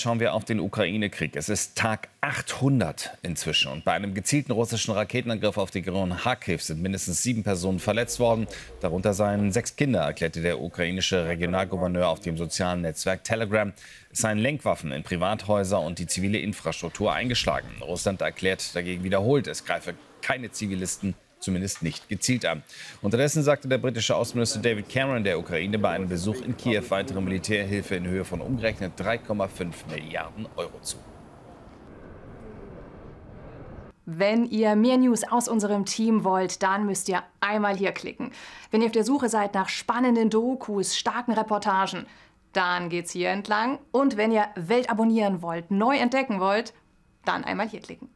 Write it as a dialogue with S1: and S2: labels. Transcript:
S1: Schauen wir auf den Ukraine-Krieg. Es ist Tag 800 inzwischen. Und bei einem gezielten russischen Raketenangriff auf die Region Kharkiv sind mindestens sieben Personen verletzt worden. Darunter seien sechs Kinder, erklärte der ukrainische Regionalgouverneur auf dem sozialen Netzwerk Telegram. Es seien Lenkwaffen in Privathäuser und die zivile Infrastruktur eingeschlagen. Russland erklärt dagegen wiederholt, es greife keine Zivilisten zumindest nicht gezielt an. Unterdessen sagte der britische Außenminister David Cameron der Ukraine bei einem Besuch in Kiew weitere Militärhilfe in Höhe von umgerechnet 3,5 Milliarden Euro zu.
S2: Wenn ihr mehr News aus unserem Team wollt, dann müsst ihr einmal hier klicken. Wenn ihr auf der Suche seid nach spannenden Dokus, starken Reportagen, dann geht's hier entlang. Und wenn ihr Welt abonnieren wollt, neu entdecken wollt, dann einmal hier klicken.